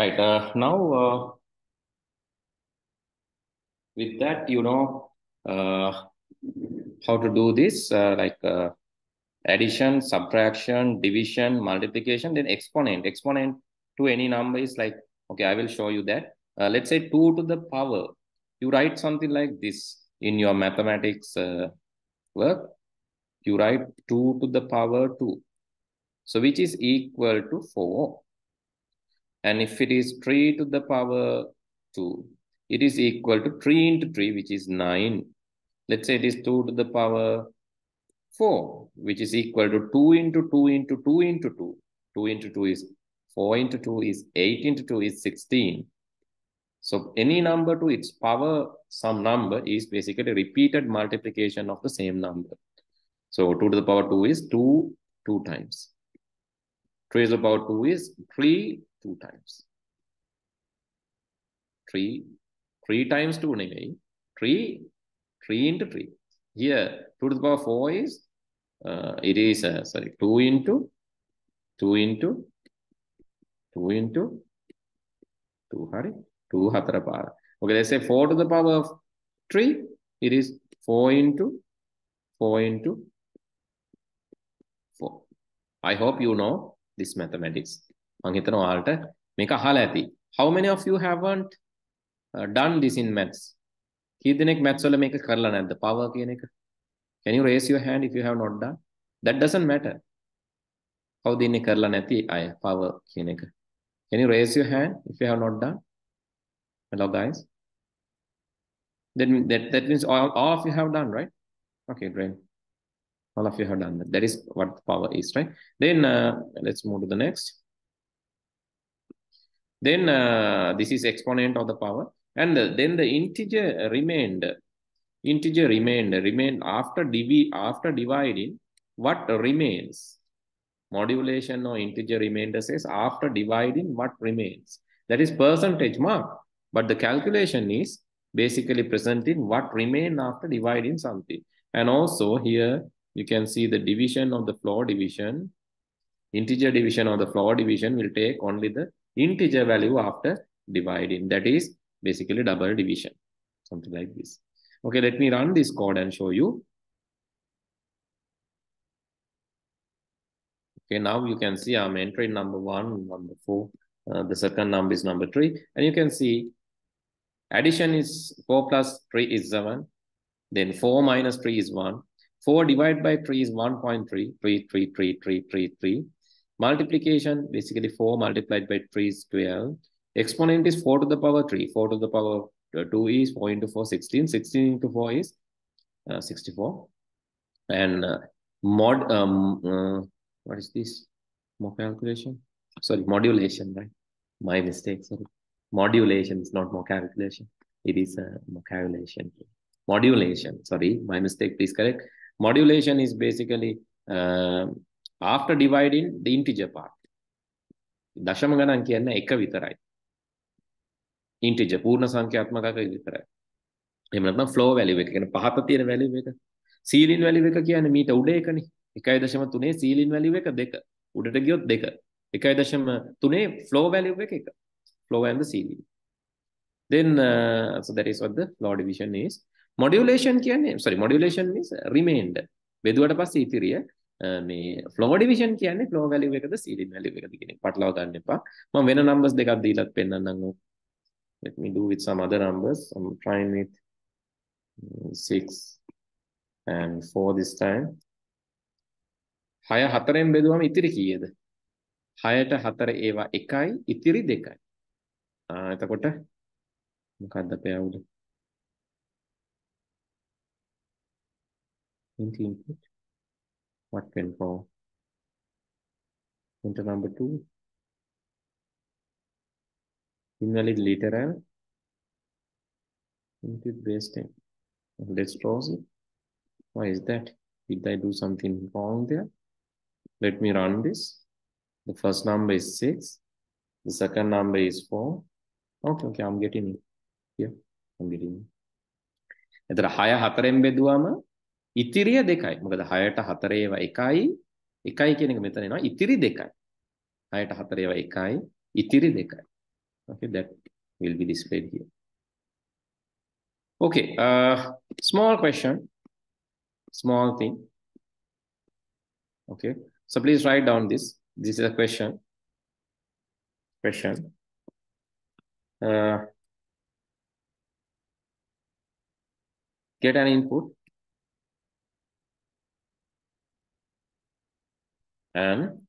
Right. Uh, now, uh, with that, you know uh, how to do this, uh, like uh, addition, subtraction, division, multiplication, then exponent. Exponent to any number is like, okay, I will show you that. Uh, let's say 2 to the power. You write something like this in your mathematics work. You write 2 to the power 2. So which is equal to 4. And if it is 3 to the power 2, it is equal to 3 into 3, which is 9. Let's say it is 2 to the power 4, which is equal to 2 into 2 into 2 into 2. 2 into 2 is 4 into 2 is 8 into 2 is 16. So any number to its power, some number is basically repeated multiplication of the same number. So 2 to the power 2 is 2, 2 times. 3 to the power 2 is 3, two times. three, three times two, anyway. Tree, three into three. Here, two to the power four is, uh, it is, uh, sorry, two into, two into, two into, two, hari, two hatara para. Okay, let's say four to the power of three, it is four into, four into, four. I hope you know this mathematics. මං හිතනවා ඔයාලට මේක අහලා ඇති. How many of you haven't uh, done this in maths? කී දෙනෙක් maths වල මේක කරලා නැද්ද? power කියන එක. Can you raise your hand if you have not done? That doesn't matter. කවුද ඉන්නේ කරලා නැති අය power කියන එක. Can you raise your hand if you have not done? Hello guys. Then that, that means all, all of you have done, right? Okay, great. All of you have done that. That is what power is, right? Then uh, let's move to the next. Then uh, this is exponent of the power. And uh, then the integer remained. Integer remained. Remained after divi after dividing. What remains? Modulation or integer remainder says after dividing what remains. That is percentage mark. But the calculation is basically presenting what remain after dividing something. And also here you can see the division of the floor division. Integer division of the floor division will take only the integer value after dividing. That is basically double division, something like this. Okay, let me run this code and show you. Okay, now you can see I'm entering number one, number four. Uh, the second number is number three. And you can see addition is 4 plus 3 is 7. Then 4 minus 3 is 1. 4 divided by 3 is 1.3. 3, 3, 3, 3, 3, 3. Multiplication, basically 4 multiplied by 3 is 12. Exponent is 4 to the power 3. 4 to the power 2 is 4 into 4, 16. 16 into 4 is uh, 64. And uh, mod, um, uh, what is this? More calculation? Sorry, modulation, right? My mistake, sorry. Modulation is not more calculation. It is a more calculation. Modulation, sorry, my mistake, please correct. Modulation is basically uh, after dividing the integer part. දශම ගණන් කියන්නේ එක විතරයි. integer පූර්ණ සංඛ්‍යාත්මකක විතරයි. එහෙම නැත්නම් flow value එක කියන්නේ පහත තියෙන value එක. ceiling value එක කියන්නේ මීට උඩ එකනේ. 1.3 ceiling value එක 2. උඩට ගියොත් 2. 1.3 flow value එක 1. Flow and the ceiling. Then uh, so that is what the floor division is. Modulation කියන්නේ sorry modulation means remainder. බෙදුවට පස්සේ ඉතිරිය මේ ෆ්ලෝ ඩිවිෂන් කියන්නේ ෆ්ලෝ වැලියු එකද සීලින් වැලියු එකද කියන එක පටලවා ගන්න එපා. මම වෙන numbers දෙකක් දීලත් පෙන්නන්නම්. Let me do with some other numbers. I'm trying with 6 and 4 this time. 6 4ෙන් බෙදුවම ඉතිරි කීයද? 6ට 4 ඒවා 1යි ඉතිරි 2යි. ආ එතකොට මොකක්ද අපේ අවුල? input what went wrong enter number two invalid literal input base 10 let's close it why is that did i do something wrong there let me run this the first number is 6 the second number is 4 okay okay i'm getting it here i'm getting it එතර 6 4ෙන් බෙදුවම ඉතිරිය දෙකයි. මොකද 6ට 4 ඒවා එකයි. එකයි කියන එක මෙතන එනවා. ඉතිරි දෙකයි. 6ට 4 ඒවා එකයි. ඉතිරි දෙකයි. Okay, that will be displayed here. Okay, uh, small question, small thing. Okay, so please write down this. This is a question. Question. Uh, get an input and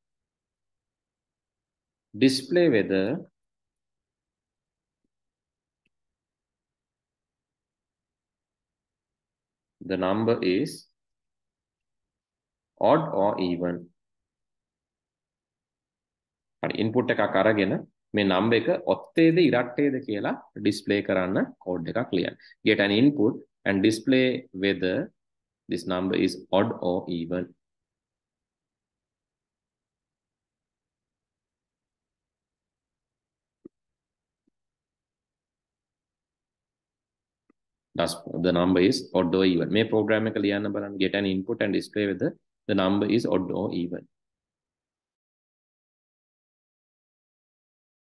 display whether the number is odd or even. හරි input එකක් අරගෙන මේ number එක ඔත්තේද ඉරට්ටේද කියලා display කරන්න code එකක් ලියන්න. Get an input and display whether this number is odd or even. does the number is odd or even. මේ program එක ලියන්න බලන්න get an input and display whether the number is odd or even.